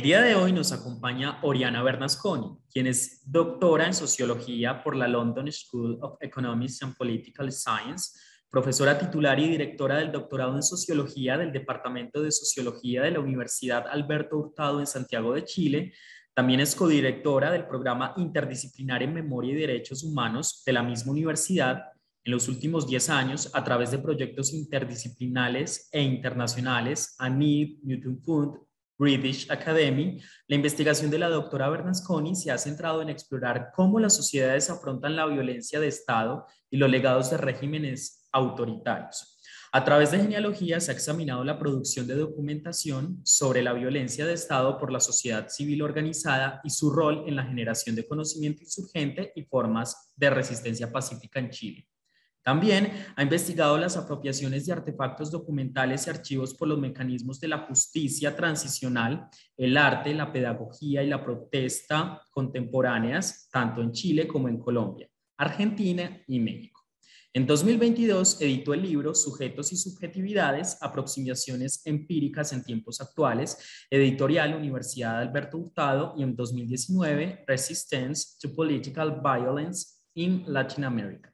El día de hoy nos acompaña Oriana Bernasconi, quien es doctora en sociología por la London School of Economics and Political Science, profesora titular y directora del doctorado en sociología del Departamento de Sociología de la Universidad Alberto Hurtado en Santiago de Chile. También es codirectora del programa interdisciplinar en memoria y derechos humanos de la misma universidad en los últimos 10 años a través de proyectos interdisciplinares e internacionales, ANID, Newton Fund, British Academy, la investigación de la doctora Bernasconi se ha centrado en explorar cómo las sociedades afrontan la violencia de Estado y los legados de regímenes autoritarios. A través de genealogía se ha examinado la producción de documentación sobre la violencia de Estado por la sociedad civil organizada y su rol en la generación de conocimiento insurgente y formas de resistencia pacífica en Chile. También ha investigado las apropiaciones de artefactos documentales y archivos por los mecanismos de la justicia transicional, el arte, la pedagogía y la protesta contemporáneas, tanto en Chile como en Colombia, Argentina y México. En 2022 editó el libro Sujetos y Subjetividades, Aproximaciones Empíricas en Tiempos Actuales, editorial Universidad Alberto Hurtado, y en 2019 Resistance to Political Violence in Latin America.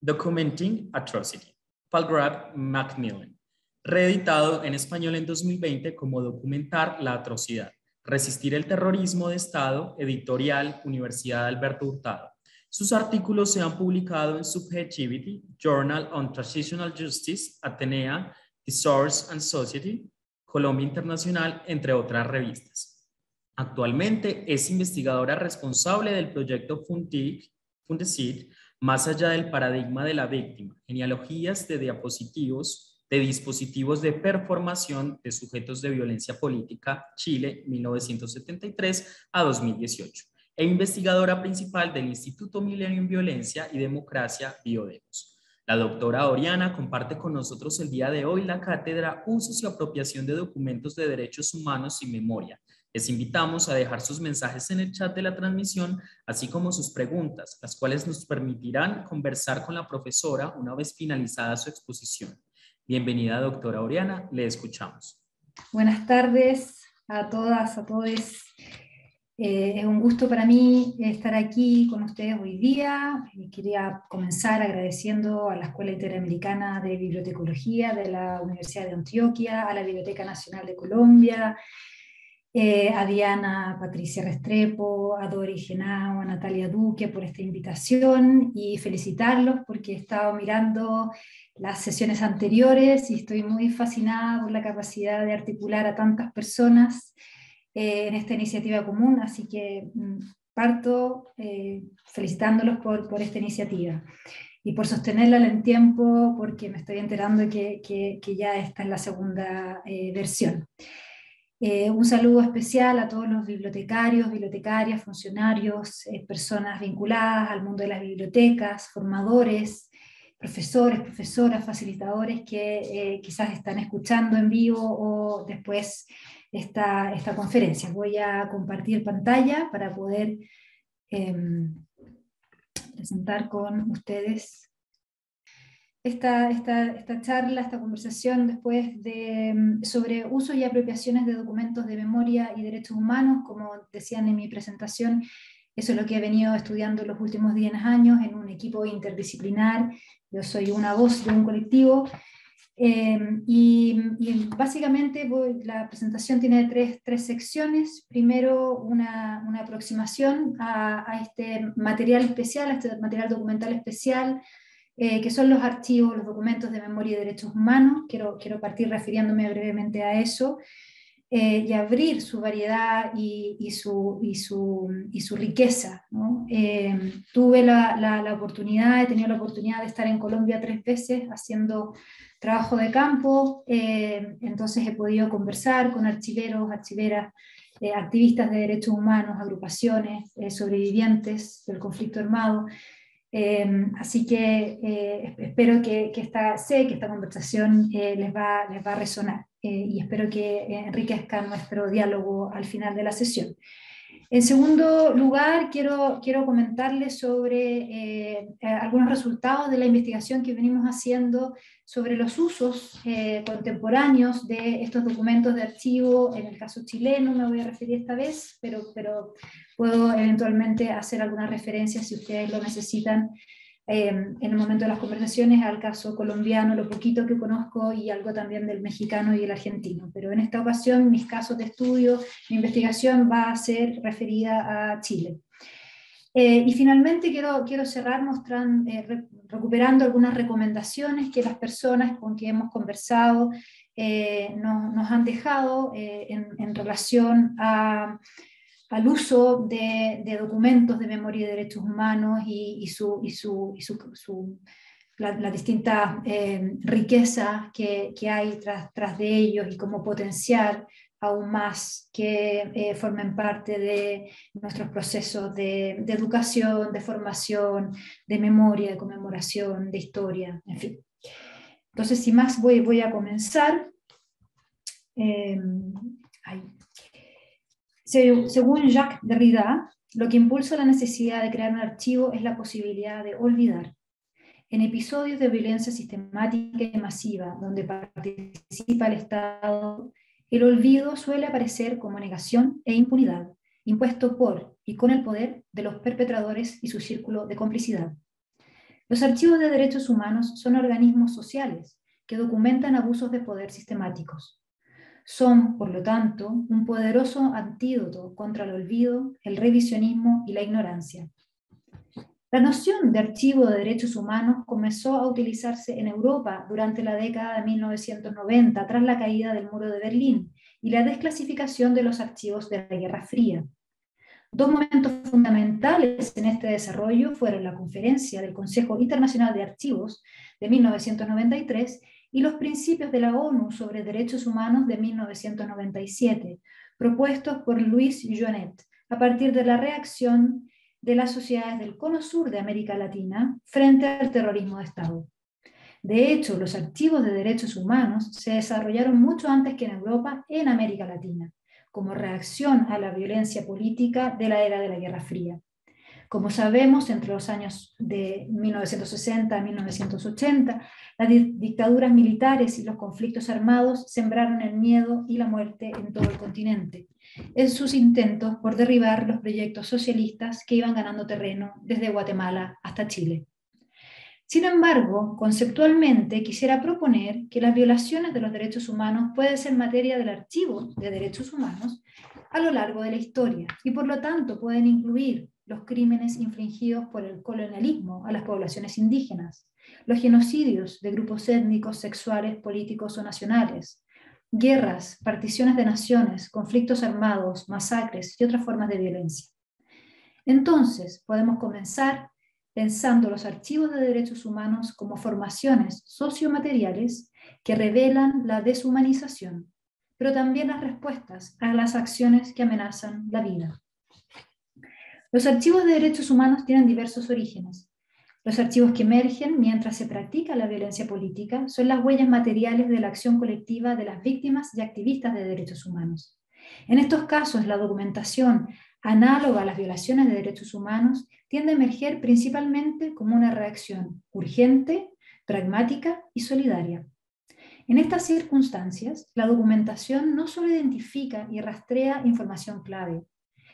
Documenting Atrocity, Palgrave Macmillan, reeditado en español en 2020 como Documentar la Atrocidad, Resistir el Terrorismo de Estado, editorial Universidad Alberto Hurtado. Sus artículos se han publicado en Subjectivity, Journal on Transitional Justice, Atenea, The Source and Society, Colombia Internacional, entre otras revistas. Actualmente es investigadora responsable del proyecto Fundesit, más allá del paradigma de la víctima, genealogías de diapositivos de dispositivos de performación de sujetos de violencia política, Chile, 1973 a 2018, e investigadora principal del Instituto Milenio en Violencia y Democracia, Biodemos. La doctora Oriana comparte con nosotros el día de hoy la cátedra Usos y apropiación de documentos de derechos humanos y memoria, les invitamos a dejar sus mensajes en el chat de la transmisión, así como sus preguntas, las cuales nos permitirán conversar con la profesora una vez finalizada su exposición. Bienvenida, doctora Oriana, le escuchamos. Buenas tardes a todas, a todos. Eh, es un gusto para mí estar aquí con ustedes hoy día. Quería comenzar agradeciendo a la Escuela Interamericana de Bibliotecología de la Universidad de Antioquia, a la Biblioteca Nacional de Colombia, eh, a Diana Patricia Restrepo, a Dori Genao, a Natalia Duque por esta invitación y felicitarlos porque he estado mirando las sesiones anteriores y estoy muy fascinada por la capacidad de articular a tantas personas eh, en esta iniciativa común, así que mm, parto eh, felicitándolos por, por, esta iniciativa y por sostenerla en tiempo porque me estoy enterando que, que, ya esta es la segunda versión. Eh, un saludo especial a todos los bibliotecarios, bibliotecarias, funcionarios, eh, personas vinculadas al mundo de las bibliotecas, formadores, profesores, profesoras, facilitadores que eh, quizás están escuchando en vivo o después esta, esta conferencia. Voy a compartir pantalla para poder em, presentar con ustedes esta, esta, charla, esta conversación después de, mm, sobre uso y apropiaciones de documentos de memoria y derechos humanos, como decían en mi presentación, eso es lo que he venido estudiando los últimos 10 años en un equipo interdisciplinar. Yo soy una voz de un colectivo. Em, y, básicamente la presentación tiene tres, tres secciones. Primero, una, una aproximación a, este material especial, a este material documental especial, eh, que son los archivos, los documentos de memoria y derechos humanos. Quiero, quiero partir refiriéndome brevemente a eso eh, y abrir su variedad y, y, su, y, su, y su, riqueza. Eh, tuve la, la, oportunidad, he tenido la oportunidad de estar en Colombia tres veces haciendo trabajo de campo, entonces he podido conversar con archiveros, archiveras, activistas de derechos humanos, agrupaciones, sobrevivientes del conflicto armado. Em, así que eh, espero que, esta, sé que esta conversación eh, les, va, les va a resonar eh, y espero que enriquezca nuestro diálogo al final de la sesión. En segundo lugar, quiero, quiero comentarles sobre eh, eh, algunos resultados de la investigación que venimos haciendo sobre los usos eh, contemporáneos de estos documentos de archivo. En el caso chileno me voy a referir esta vez, pero, pero puedo eventualmente hacer algunas referencias si ustedes lo necesitan en el momento de las conversaciones al caso colombiano, lo poquito que conozco y algo también del mexicano y el argentino. Pero en esta ocasión mis casos de estudio, mi investigación va a ser referida a Chile. Eh, y finalmente quiero, quiero cerrar mostrando, eh, recuperando algunas recomendaciones que las personas con quien hemos conversado eh, nos, nos, han dejado en, en relación a al uso de, documentos de memoria y derechos humanos y, su, y su, y su, la, distinta eh, riqueza que, que, hay tras, tras, de ellos y cómo potenciar aún más que eh, formen parte de nuestros procesos de, de, educación, de formación, de memoria, de conmemoración, de historia, en fin. Entonces, sin más, voy, voy a comenzar. Eh, ahí. Según Jacques Derrida, lo que impulsa la necesidad de crear un archivo es la posibilidad de olvidar. En episodios de violencia sistemática y masiva donde participa el Estado, el olvido suele aparecer como negación e impunidad, impuesto por y con el poder de los perpetradores y su círculo de complicidad. Los archivos de derechos humanos son organismos sociales que documentan abusos de poder sistemáticos. Son, por lo tanto, un poderoso antídoto contra el olvido, el revisionismo y la ignorancia. La noción de archivo de derechos humanos comenzó a utilizarse en Europa durante la década de 1990, tras la caída del muro de Berlín y la desclasificación de los archivos de la Guerra Fría. Dos momentos fundamentales en este desarrollo fueron la conferencia del Consejo Internacional de Archivos de 1993 y los principios de la ONU sobre derechos humanos de 1997, propuestos por Luis Jonet, a partir de la reacción de las sociedades del Cono Sur de América Latina frente al terrorismo de Estado. De hecho, los archivos de derechos humanos se desarrollaron mucho antes que en Europa en América Latina, como reacción a la violencia política de la era de la Guerra Fría. Como sabemos, entre los años de 1960 a 1980, las dictaduras militares y los conflictos armados sembraron el miedo y la muerte en todo el continente, en sus intentos por derribar los proyectos socialistas que iban ganando terreno desde Guatemala hasta Chile. Sin embargo, conceptualmente quisiera proponer que las violaciones de los derechos humanos pueden ser materia del archivo de derechos humanos a lo largo de la historia y por lo tanto pueden incluir los crímenes infligidos por el colonialismo a las poblaciones indígenas, los genocidios de grupos étnicos, sexuales, políticos o nacionales, guerras, particiones de naciones, conflictos armados, masacres y otras formas de violencia. Entonces, podemos comenzar pensando los archivos de derechos humanos como formaciones sociomateriales que revelan la deshumanización, pero también las respuestas a las acciones que amenazan la vida. Los archivos de derechos humanos tienen diversos orígenes. Los archivos que emergen mientras se practica la violencia política son las huellas materiales de la acción colectiva de las víctimas y activistas de derechos humanos. En estos casos, la documentación análoga a las violaciones de derechos humanos tiende a emerger principalmente como una reacción urgente, pragmática y solidaria. En estas circunstancias, la documentación no solo identifica y rastrea información clave,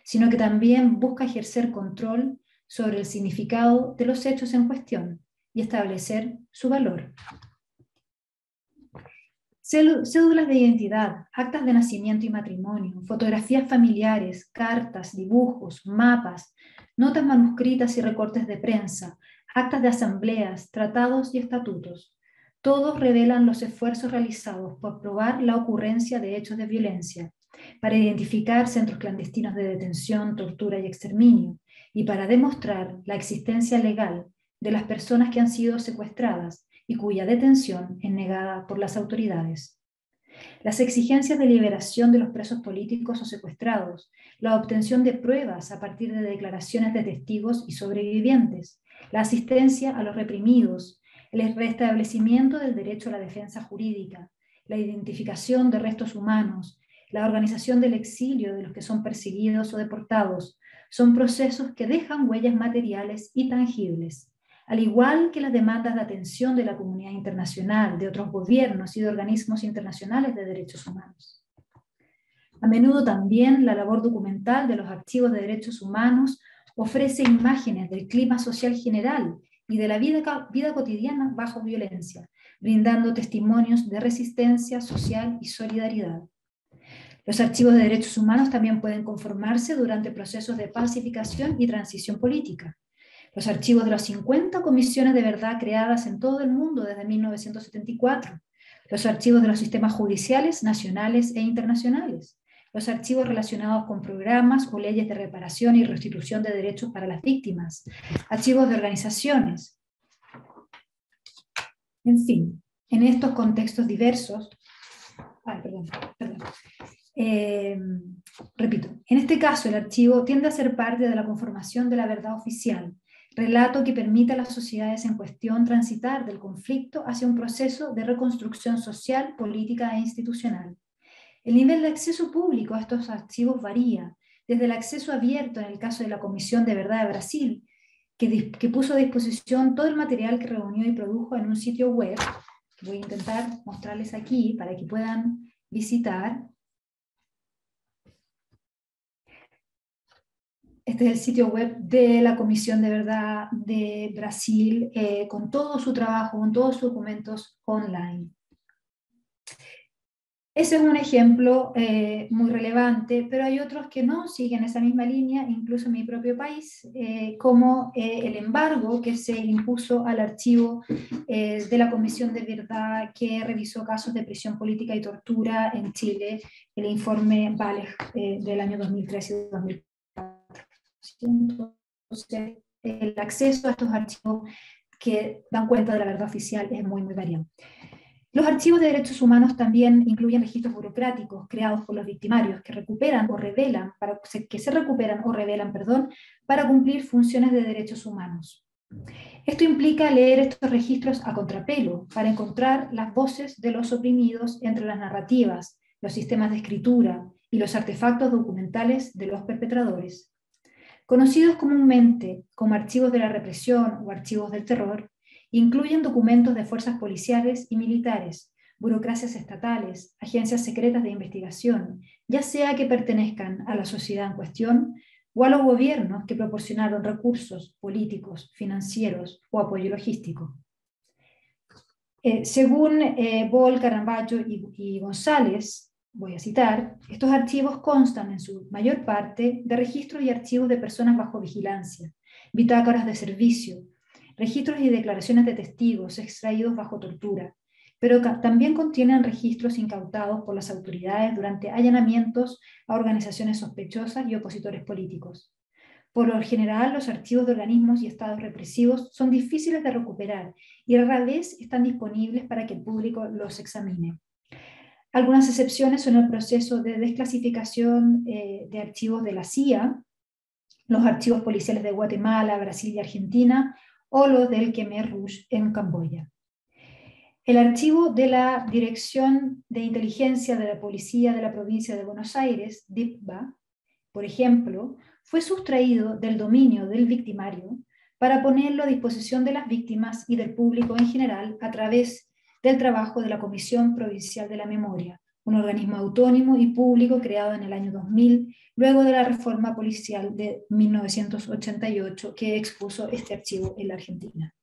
sino que también busca ejercer control sobre el significado de los hechos en cuestión y establecer su valor. Cédulas de identidad, actas de nacimiento y matrimonio, fotografías familiares, cartas, dibujos, mapas, notas manuscritas y recortes de prensa, actas de asambleas, tratados y estatutos. Todos revelan los esfuerzos realizados por probar la ocurrencia de hechos de violencia, para identificar centros clandestinos de detención, tortura y exterminio, y para demostrar la existencia legal de las personas que han sido secuestradas y cuya detención es negada por las autoridades. Las exigencias de liberación de los presos políticos o secuestrados, la obtención de pruebas a partir de declaraciones de testigos y sobrevivientes, la asistencia a los reprimidos, el restablecimiento del derecho a la defensa jurídica, la identificación de restos humanos, la organización del exilio de los que son perseguidos o deportados, son procesos que dejan huellas materiales y tangibles, al igual que las demandas de atención de la comunidad internacional, de otros gobiernos y de organismos internacionales de derechos humanos. A menudo también la labor documental de los archivos de derechos humanos ofrece imágenes del clima social general y de la vida, vida cotidiana bajo violencia, brindando testimonios de resistencia social y solidaridad. Los archivos de derechos humanos también pueden conformarse durante procesos de pacificación y transición política. Los archivos de las 50 comisiones de verdad creadas en todo el mundo desde 1974. Los archivos de los sistemas judiciales nacionales e internacionales. Los archivos relacionados con programas o leyes de reparación y restitución de derechos para las víctimas. Archivos de organizaciones, en fin, en estos contextos diversos, eh, repito, en este caso el archivo tiende a ser parte de la conformación de la verdad oficial, relato que permite a las sociedades en cuestión transitar del conflicto hacia un proceso de reconstrucción social, política e institucional. El nivel de acceso público a estos archivos varía, desde el acceso abierto en el caso de la Comisión de Verdad de Brasil, que, puso a disposición todo el material que reunió y produjo en un sitio web, que voy a intentar mostrarles aquí para que puedan visitar. Este es el sitio web de la Comisión de Verdad de Brasil, eh, con todo su trabajo, con todos sus documentos online. Ese es un ejemplo eh, muy relevante, pero hay otros que no siguen esa misma línea, incluso en mi propio país, eh, como eh, el embargo que se impuso al archivo de la Comisión de Verdad que revisó casos de prisión política y tortura en Chile, el informe Vale del año 2013 y 2004. Entonces, el acceso a estos archivos que dan cuenta de la verdad oficial es muy, muy variado. Los archivos de derechos humanos también incluyen registros burocráticos creados por los victimarios que recuperan o revelan, para, que se recuperan o revelan, perdón, para cumplir funciones de derechos humanos. Esto implica leer estos registros a contrapelo para encontrar las voces de los oprimidos entre las narrativas, los sistemas de escritura y los artefactos documentales de los perpetradores. Conocidos comúnmente como archivos de la represión o archivos del terror, Incluyen documentos de fuerzas policiales y militares, burocracias estatales, agencias secretas de investigación, ya sea que pertenezcan a la sociedad en cuestión o a los gobiernos que proporcionaron recursos políticos, financieros o apoyo logístico. Eh, según eh, Bol, y, y González, voy a citar, estos archivos constan en su mayor parte de registros y archivos de personas bajo vigilancia, bitácoras de servicio, registros y declaraciones de testigos extraídos bajo tortura, pero también contienen registros incautados por las autoridades durante allanamientos a organizaciones sospechosas y opositores políticos. Por lo general, los archivos de organismos y estados represivos son difíciles de recuperar y rara vez están disponibles para que el público los examine. Algunas excepciones son el proceso de desclasificación eh, de archivos de la CIA, los archivos policiales de Guatemala, Brasil y Argentina, o los del Khmer Rouge en Camboya. El archivo de la Dirección de Inteligencia de la Policía de la Provincia de Buenos Aires, DIPBA, por ejemplo, fue sustraído del dominio del victimario para ponerlo a disposición de las víctimas y del público en general a través del trabajo de la Comisión Provincial de la Memoria, un organismo autónomo y público creado en el año 2000, luego de la reforma policial de 1988 que expuso este archivo en la Argentina.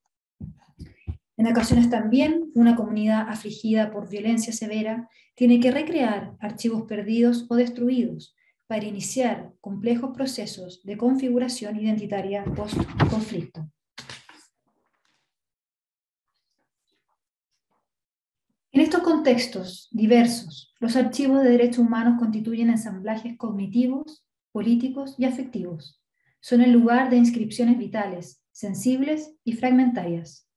En ocasiones también, una comunidad afligida por violencia severa tiene que recrear archivos perdidos o destruidos para iniciar complejos procesos de configuración identitaria post-conflicto. Estos contextos diversos, los archivos de derechos humanos constituyen ensamblajes cognitivos, políticos y afectivos. Son el lugar de inscripciones vitales, sensibles y fragmentarias.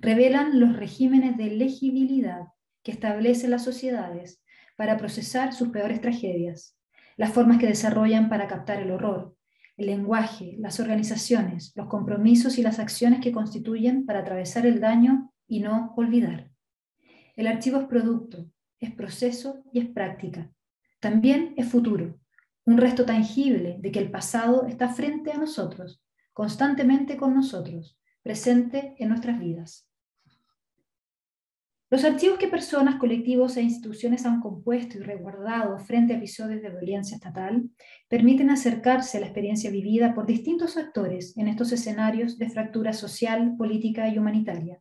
Revelan los regímenes de legibilidad que establecen las sociedades para procesar sus peores tragedias, las formas que desarrollan para captar el horror, el lenguaje, las organizaciones, los compromisos y las acciones que constituyen para atravesar el daño y no olvidar. El archivo es producto, es proceso y es práctica. también es futuro, un resto tangible de que el pasado está frente a nosotros, constantemente con nosotros, presente en nuestras vidas. Los archivos que personas, colectivos e instituciones han compuesto y resguardado frente a episodios de violencia estatal permiten acercarse a la experiencia vivida por distintos actores en estos escenarios de fractura social, política y humanitaria,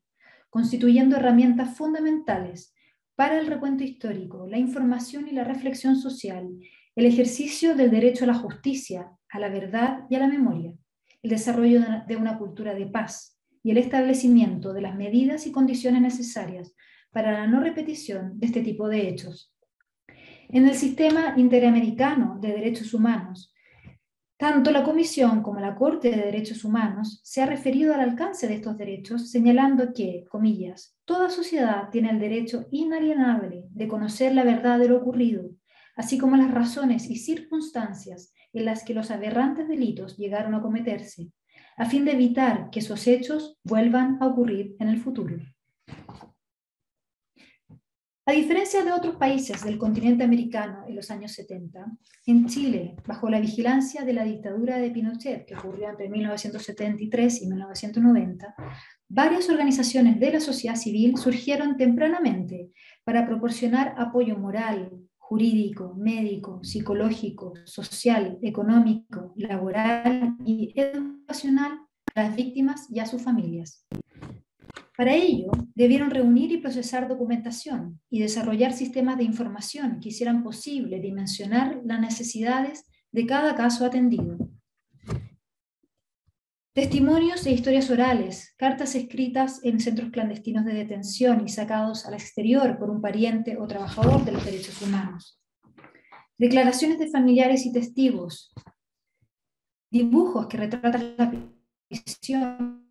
constituyendo herramientas fundamentales para el recuento histórico, la información y la reflexión social, el ejercicio del derecho a la justicia, a la verdad y a la memoria, el desarrollo de una cultura de paz y el establecimiento de las medidas y condiciones necesarias para la no repetición de este tipo de hechos. En el sistema interamericano de derechos humanos, tanto la Comisión como la Corte de Derechos Humanos se ha referido al alcance de estos derechos, señalando que, comillas, toda sociedad tiene el derecho inalienable de conocer la verdad de lo ocurrido, así como las razones y circunstancias en las que los aberrantes delitos llegaron a cometerse, a fin de evitar que esos hechos vuelvan a ocurrir en el futuro. A diferencia de otros países del continente americano en los años 70, en Chile, bajo la vigilancia de la dictadura de Pinochet, que ocurrió entre 1973 y 1990, varias organizaciones de la sociedad civil surgieron tempranamente para proporcionar apoyo moral, jurídico, médico, psicológico, social, económico, laboral y educacional a las víctimas y a sus familias. Para ello, debieron reunir y procesar documentación y desarrollar sistemas de información que hicieran posible dimensionar las necesidades de cada caso atendido. Testimonios e historias orales, cartas escritas en centros clandestinos de detención y sacados al exterior por un pariente o trabajador de los derechos humanos. Declaraciones de familiares y testigos. Dibujos que retratan la prisión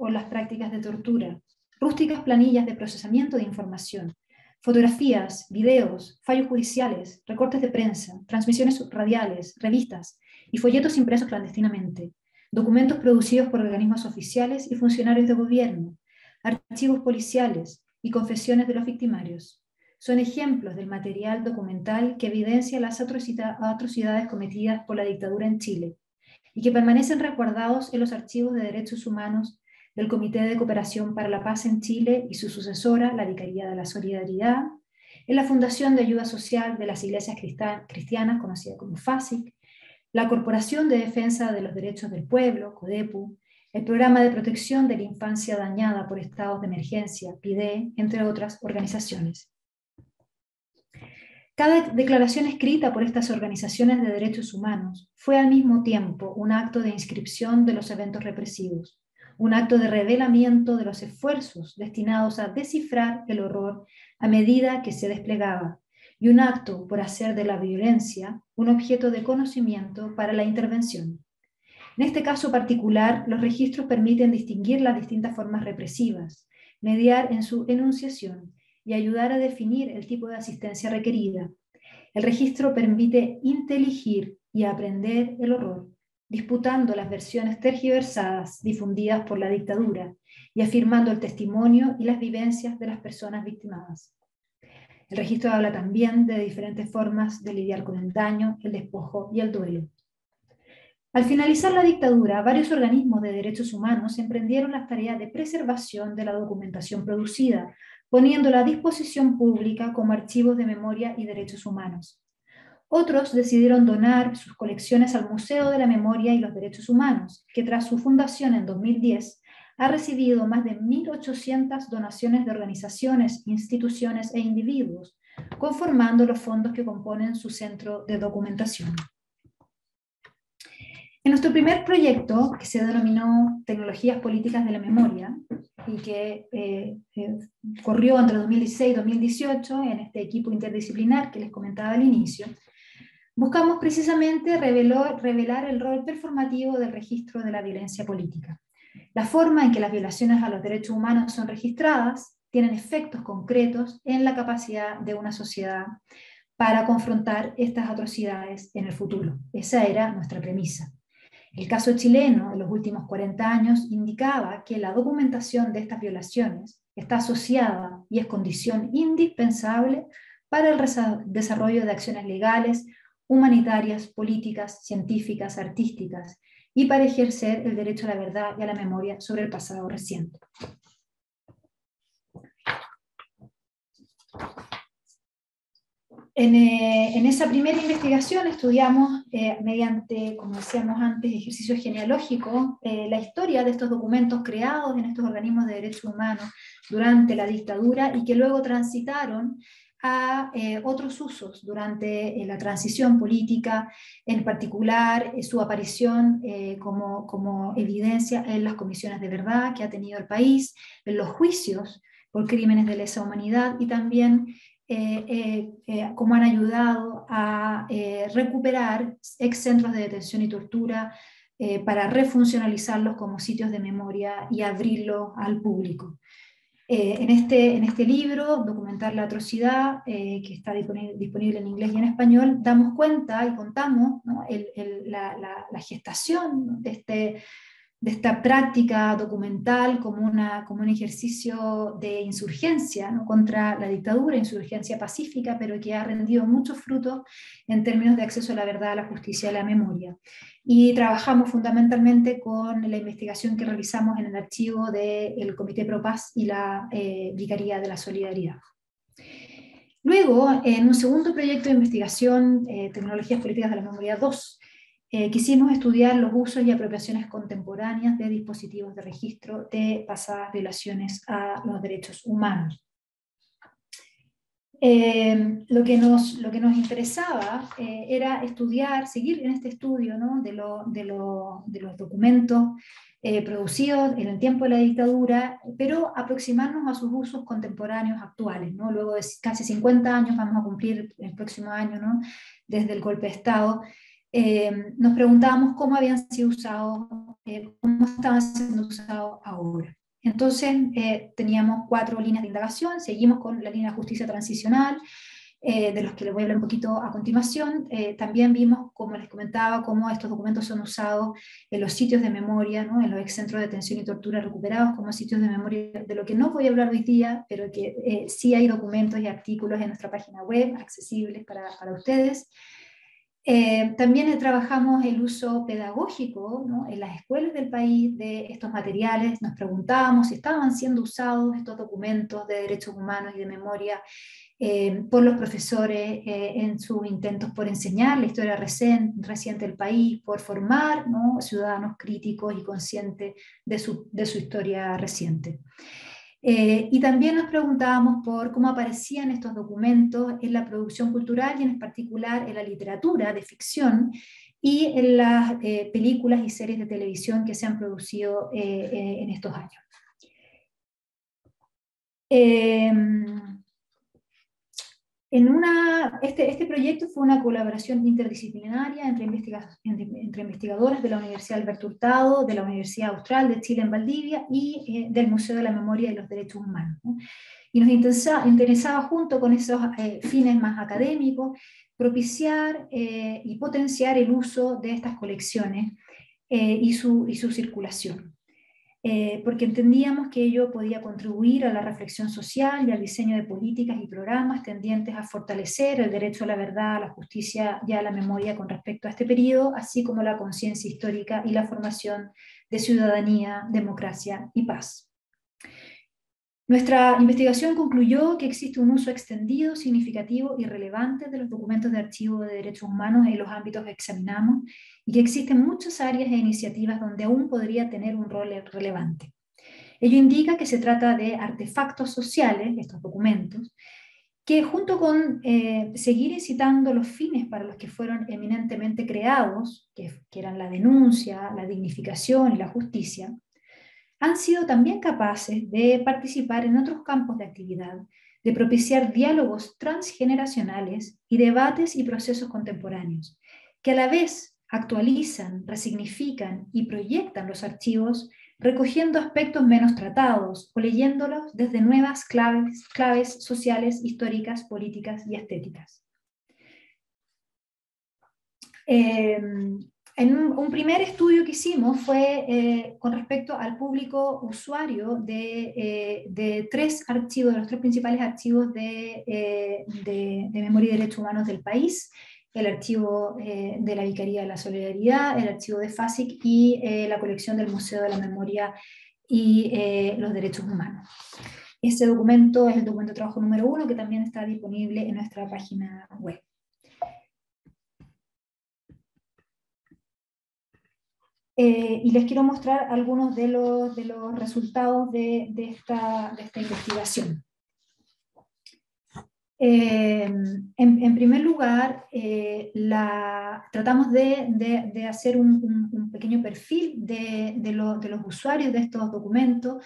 o las prácticas de tortura rústicas planillas de procesamiento de información, fotografías, videos, fallos judiciales, recortes de prensa, transmisiones radiales, revistas y folletos impresos clandestinamente, documentos producidos por organismos oficiales y funcionarios de gobierno, archivos policiales y confesiones de los victimarios. Son ejemplos del material documental que evidencia las atrocidades cometidas por la dictadura en Chile y que permanecen resguardados en los archivos de derechos humanos del Comité de Cooperación para la Paz en Chile y su sucesora, la Vicaría de la Solidaridad, en la Fundación de Ayuda Social de las Iglesias Cristianas, conocida como FASIC, la Corporación de Defensa de los Derechos del Pueblo, CODEPU, el Programa de Protección de la Infancia Dañada por Estados de Emergencia, PIDE, entre otras organizaciones. Cada declaración escrita por estas organizaciones de derechos humanos fue al mismo tiempo un acto de inscripción de los eventos represivos, un acto de revelamiento de los esfuerzos destinados a descifrar el horror a medida que se desplegaba, y un acto por hacer de la violencia un objeto de conocimiento para la intervención. En este caso particular, los registros permiten distinguir las distintas formas represivas, mediar en su enunciación y ayudar a definir el tipo de asistencia requerida. El registro permite inteligir y aprender el horror, disputando las versiones tergiversadas difundidas por la dictadura y afirmando el testimonio y las vivencias de las personas victimadas. El registro habla también de diferentes formas de lidiar con el daño, el despojo y el duelo. Al finalizar la dictadura, varios organismos de derechos humanos emprendieron las tareas de preservación de la documentación producida, poniéndola a disposición pública como archivos de memoria y derechos humanos. Otros decidieron donar sus colecciones al Museo de la Memoria y los Derechos Humanos, que tras su fundación en 2010 ha recibido más de 1.800 donaciones de organizaciones, instituciones e individuos, conformando los fondos que componen su centro de documentación. En nuestro primer proyecto, que se denominó Tecnologías Políticas de la Memoria, y que eh, eh, corrió entre 2016 y 2018 en este equipo interdisciplinar que les comentaba al inicio, buscamos precisamente revelar el rol performativo del registro de la violencia política. La forma en que las violaciones a los derechos humanos son registradas tienen efectos concretos en la capacidad de una sociedad para confrontar estas atrocidades en el futuro. Esa era nuestra premisa. El caso chileno en los últimos 40 años indicaba que la documentación de estas violaciones está asociada y es condición indispensable para el desarrollo de acciones legales, humanitarias, políticas, científicas, artísticas y para ejercer el derecho a la verdad y a la memoria sobre el pasado reciente. Eh, en, esa primera investigación estudiamos, eh, mediante, como decíamos antes, ejercicios genealógicos, eh, la historia de estos documentos creados en estos organismos de derechos humanos durante la dictadura y que luego transitaron a otros usos durante la transición política, en particular su aparición como, como evidencia en las comisiones de verdad que ha tenido el país, en los juicios por crímenes de lesa humanidad y también eh, eh, eh, cómo han ayudado a recuperar ex centros de detención y tortura para refuncionalizarlos como sitios de memoria y abrirlos al público. En, este, en este libro, Documentar la atrocidad, que está disponible, en inglés y en español, damos cuenta y contamos la, gestación de este, de esta práctica documental como, una, como un ejercicio de insurgencia ¿no? contra la dictadura, insurgencia pacífica, pero que ha rendido muchos frutos en términos de acceso a la verdad, a la justicia, a la memoria. Y trabajamos fundamentalmente con la investigación que realizamos en el archivo del Comité Pro Paz y la eh, Vicaría de la Solidaridad. Luego, en un segundo proyecto de investigación, eh, Tecnologías Políticas de la Memoria 2, eh, quisimos estudiar los usos y apropiaciones contemporáneas de dispositivos de registro de pasadas violaciones a los derechos humanos. Eh, lo, que nos, lo que nos interesaba eh, era estudiar, seguir en este estudio ¿no? de, de, los documentos producidos en el tiempo de la dictadura, pero aproximarnos a sus usos contemporáneos actuales. ¿no? Luego de casi 50 años, vamos a cumplir el próximo año, ¿no? desde el golpe de Estado, eh, nos preguntábamos cómo habían sido usados, eh, cómo estaban siendo usados ahora. Entonces eh, teníamos cuatro líneas de indagación, seguimos con la línea de justicia transicional, de los que les voy a hablar un poquito a continuación. también vimos, como les comentaba, cómo estos documentos son usados en los sitios de memoria, ¿no? en los ex centros de detención y tortura recuperados como sitios de memoria, de lo que no voy a hablar hoy día, pero que sí hay documentos y artículos en nuestra página web accesibles para, para ustedes. Eh, también trabajamos el uso pedagógico en las escuelas del país de estos materiales. Nos preguntábamos si estaban siendo usados estos documentos de derechos humanos y de memoria eh, por los profesores eh, en sus intentos por enseñar la historia reciente del país, por formar ciudadanos críticos y conscientes de su historia reciente. Eh, y también nos preguntábamos por cómo aparecían estos documentos en la producción cultural y en particular en la literatura de ficción y en las eh, películas y series de televisión que se han producido eh, en estos años. En una, este, este, proyecto fue una colaboración interdisciplinaria entre, entre, investigadores de la Universidad Alberto Hurtado, de la Universidad Austral de Chile en Valdivia y eh, del Museo de la Memoria y los Derechos Humanos. Y nos interesaba, junto con esos eh, fines más académicos, propiciar eh, y potenciar el uso de estas colecciones y su, y su circulación. Eh, porque entendíamos que ello podía contribuir a la reflexión social y al diseño de políticas y programas tendientes a fortalecer el derecho a la verdad, a la justicia y a la memoria con respecto a este periodo, así como la conciencia histórica y la formación de ciudadanía, democracia y paz. Nuestra investigación concluyó que existe un uso extendido, significativo y relevante de los documentos de archivo de derechos humanos en los ámbitos que examinamos y que existen muchas áreas e iniciativas donde aún podría tener un rol relevante. Ello indica que se trata de artefactos sociales, estos documentos, que junto con eh, seguir incitando los fines para los que fueron eminentemente creados, que eran la denuncia, la dignificación y la justicia, han sido también capaces de participar en otros campos de actividad, de propiciar diálogos transgeneracionales y debates y procesos contemporáneos, que a la vez actualizan, resignifican y proyectan los archivos recogiendo aspectos menos tratados o leyéndolos desde nuevas claves, claves sociales, históricas, políticas y estéticas. Eh, En un, primer estudio que hicimos fue eh, con respecto al público usuario de, eh, de, tres archivos, de los tres principales archivos de, eh, de, de, memoria y derechos humanos del país, el archivo de la Vicaría de la Solidaridad, el archivo de FASIC y la colección del Museo de la Memoria y los Derechos Humanos. Ese documento es el documento de trabajo número uno que también está disponible en nuestra página web. Eh, y les quiero mostrar algunos de los, de los resultados de, de, esta, de esta, investigación. Eh, en, primer lugar, eh, tratamos de, hacer un, pequeño perfil de, lo, de, los usuarios de estos documentos.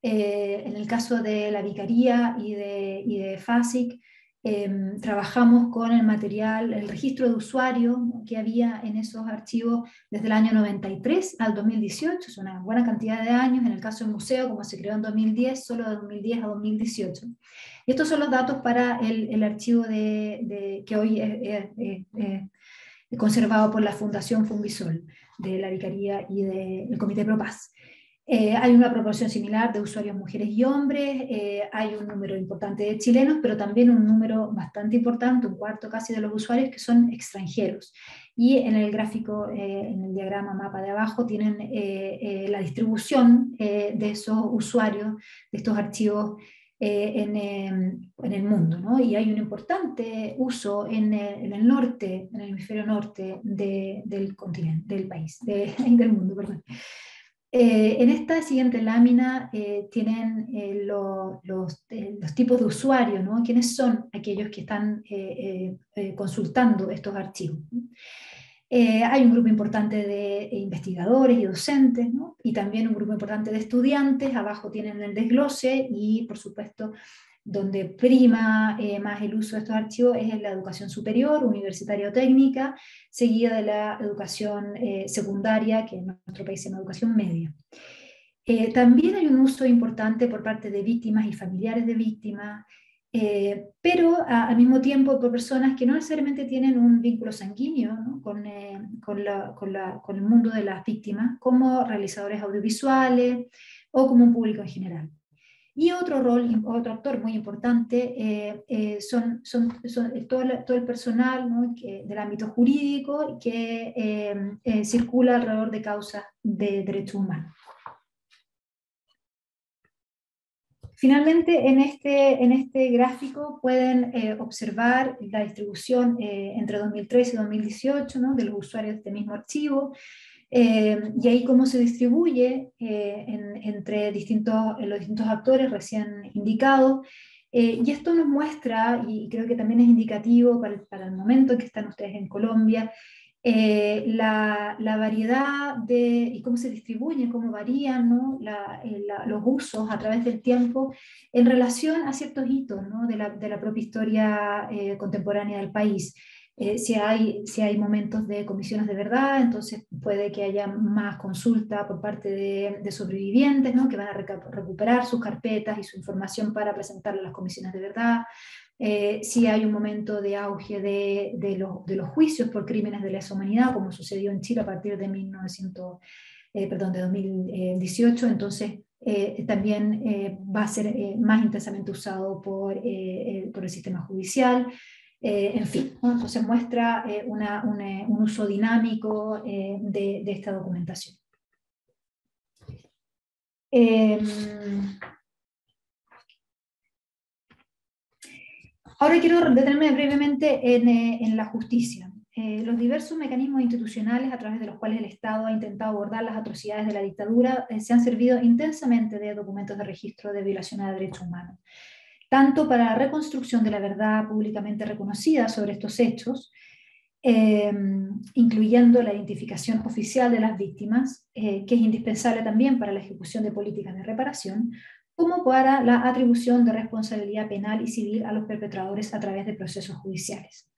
en el caso de la Vicaría y de, y de FASIC, Em, trabajamos con el material, el registro de usuario que había en esos archivos desde el año 93 al 2018, es una buena cantidad de años, en el caso del museo, como se creó en 2010, solo de 2010 a 2018. Y estos son los datos para el, el archivo de, que hoy es, conservado por la Fundación Fungisol, de la Vicaría y del Comité ProPaz. Eh, hay una proporción similar de usuarios mujeres y hombres, eh, hay un número importante de chilenos, pero también un número bastante importante, un cuarto casi de los usuarios que son extranjeros. Y en el gráfico, eh, en el diagrama mapa de abajo, tienen la distribución de esos usuarios, de estos archivos en, en, el mundo. ¿no? Y hay un importante uso en, en, el norte, en el hemisferio norte de, del continente, del país, de, del mundo, perdón. Eh, en esta siguiente lámina eh, tienen eh, los, los, tipos de usuarios, ¿no? quiénes son aquellos que están consultando estos archivos. hay un grupo importante de investigadores y docentes, ¿no? y también un grupo importante de estudiantes. Abajo tienen el desglose y, por supuesto, donde prima eh, más el uso de estos archivos es en la educación superior, universitaria o técnica, seguida de la educación eh, secundaria, que en nuestro país se llama educación media. Eh, también hay un uso importante por parte de víctimas y familiares de víctimas, pero al mismo tiempo por personas que no necesariamente tienen un vínculo sanguíneo con, con, la, con, la, con el mundo de las víctimas, como realizadores audiovisuales o como un público en general. Y otro rol, otro actor muy importante eh, eh, son, son, todo, el, personal del ámbito jurídico que eh, circula alrededor de causas de derechos humanos. Finalmente, en este, en este gráfico pueden observar la distribución entre 2013 y 2018 ¿no? de los usuarios de este mismo archivo, eh, y ahí cómo se distribuye eh, entre distintos, los distintos actores recién indicados. Eh, y esto nos muestra, y creo que también es indicativo para el, momento en que están ustedes en Colombia, la, la, variedad de, y cómo se distribuyen, cómo varían la, los usos a través del tiempo en relación a ciertos hitos de, la, de, la, propia historia contemporánea del país. Eh, si, hay, si hay momentos de comisiones de verdad, entonces puede que haya más consulta por parte de, sobrevivientes, ¿no? que van a recuperar sus carpetas y su información para presentarle a las comisiones de verdad. Eh, si hay un momento de auge de, de, de, los juicios por crímenes de lesa humanidad, como sucedió en Chile a partir de, 1900, eh, perdón, de 2018, entonces también va a ser más intensamente usado por, por el sistema judicial. Eh, en fin, entonces muestra eh, eh, un uso dinámico de, esta documentación. Em, ahora quiero detenerme brevemente en, la justicia. los diversos mecanismos institucionales a través de los cuales el Estado ha intentado abordar las atrocidades de la dictadura se han servido intensamente de documentos de registro de violación a derechos humanos tanto para la reconstrucción de la verdad públicamente reconocida sobre estos hechos, eh, incluyendo la identificación oficial de las víctimas, eh, que es indispensable también para la ejecución de políticas de reparación, como para la atribución de responsabilidad penal y civil a los perpetradores a través de procesos judiciales.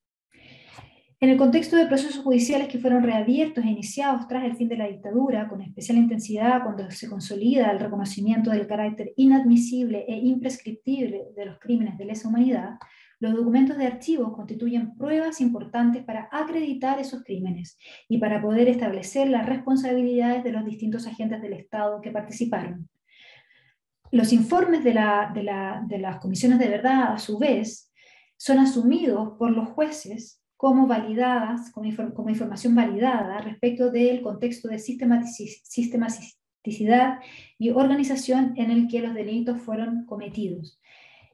En el contexto de procesos judiciales que fueron reabiertos e iniciados tras el fin de la dictadura, con especial intensidad cuando se consolida el reconocimiento del carácter inadmisible e imprescriptible de los crímenes de lesa humanidad, Los documentos de archivos constituyen pruebas importantes para acreditar esos crímenes y para poder establecer las responsabilidades de los distintos agentes del Estado que participaron. Los informes de, las comisiones de verdad, a su vez, son asumidos por los jueces como validadas, como, información validada respecto del contexto de sistematicidad y organización en el que los delitos fueron cometidos.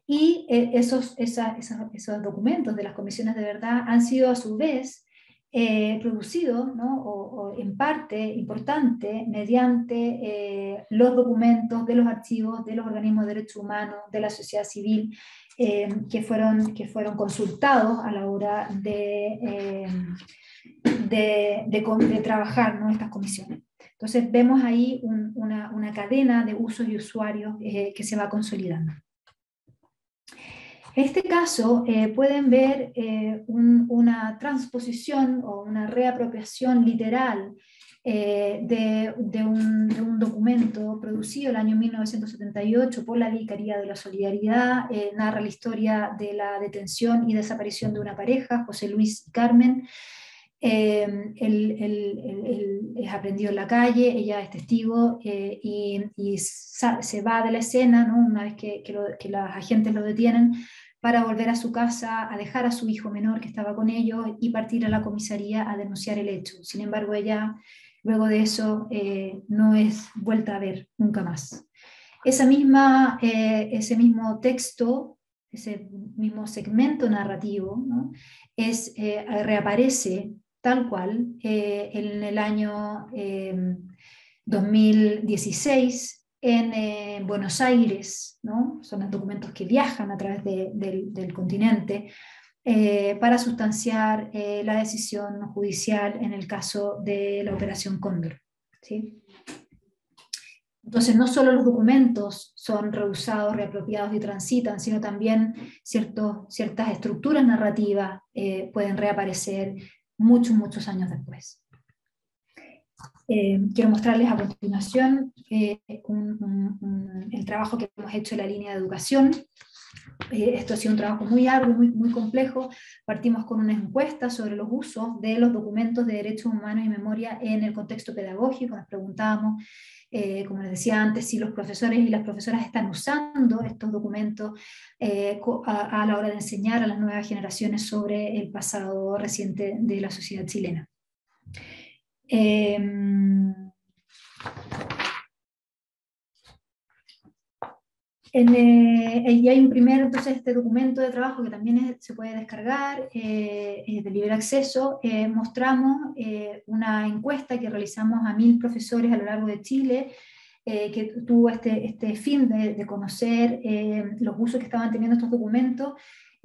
Y eh, esos, esos documentos de las comisiones de verdad han sido a su vez eh, ¿no? o, en parte importante, mediante eh, los documentos de los archivos de los organismos de derechos humanos, de la sociedad civil, que, fueron, que fueron consultados a la hora de, de, de, trabajar ¿no? estas comisiones. Entonces vemos ahí una, una, cadena de usos y usuarios que se va consolidando. En este caso, eh, pueden ver eh, una transposición o una reapropiación literal eh, de, un, documento producido el año 1978 por la Vicaría de la Solidaridad, narra la historia de la detención y desaparición de una pareja, José Luis y Carmen. él, es aprendido en la calle, ella es testigo y, se va de la escena una vez que, que los agentes lo detienen para volver a su casa, a dejar a su hijo menor que estaba con ellos y partir a la comisaría a denunciar el hecho. Sin embargo, ella luego de eso eh, no es vuelta a ver nunca más. Esa misma, eh, ese mismo texto, ese mismo segmento narrativo, es, eh, reaparece tal cual en el año 2016 en Buenos Aires, son los documentos que viajan a través del continente, eh, para sustanciar eh, la decisión judicial en el caso de la Operación Cóndor. ¿sí? Entonces, no solo los documentos son reusados, reapropiados y transitan, sino también ciertos, ciertas estructuras narrativas pueden reaparecer muchos, muchos años después. Eh, quiero mostrarles a continuación eh, el trabajo que hemos hecho en la línea de educación. Eh, esto ha sido un trabajo muy arduo, muy, muy complejo. Partimos con una encuesta sobre los usos de los documentos de derechos humanos y memoria en el contexto pedagógico. Nos preguntábamos, como les decía antes, si los profesores y las profesoras están usando estos documentos a, a la hora de enseñar a las nuevas generaciones sobre el pasado reciente de la sociedad chilena. Eh, y hay un primer, entonces, este documento de trabajo que también se puede descargar eh, de libre acceso. Eh, mostramos una encuesta que realizamos a mil profesores a lo largo de Chile, que tuvo este, este fin de, de conocer los usos que estaban teniendo estos documentos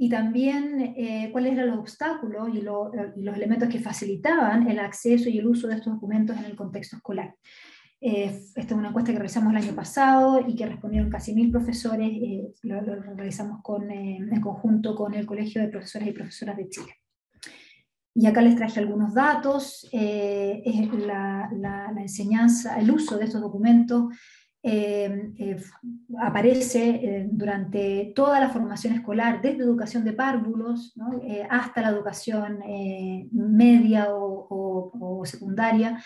y también eh, cuáles eran los obstáculos y, los elementos que facilitaban el acceso y el uso de estos documentos en el contexto escolar. Eh, esta es una encuesta que realizamos el año pasado y que respondieron casi mil profesores, eh, lo, realizamos con, en conjunto con el Colegio de Profesores y Profesoras de Chile. Y acá les traje algunos datos, es la, la, enseñanza, el uso de estos documentos Em, eh, aparece eh, durante toda la formación escolar, desde educación de párvulos eh, hasta la educación media o, secundaria,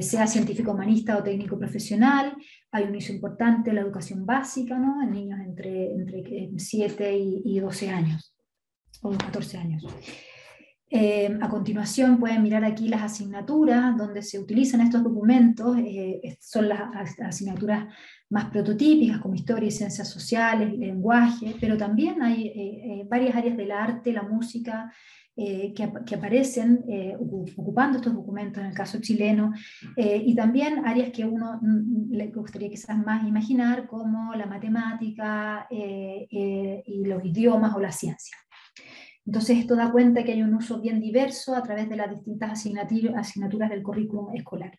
sea científico humanista o técnico profesional. Hay un uso importante la educación básica ¿no? en niños entre, entre 7 y, y 12 años o 14 años. Eh, a continuación pueden mirar aquí las asignaturas donde se utilizan estos documentos. Eh, son las asignaturas más prototípicas como historia y ciencias sociales, lenguaje, pero también hay eh, varias áreas del arte, la música, que, que, aparecen ocupando estos documentos en el caso chileno, y también áreas que uno mm, le gustaría quizás más imaginar, como la matemática y los idiomas o la ciencia. Entonces esto da cuenta que hay un uso bien diverso a través de las distintas asignaturas del currículum escolar.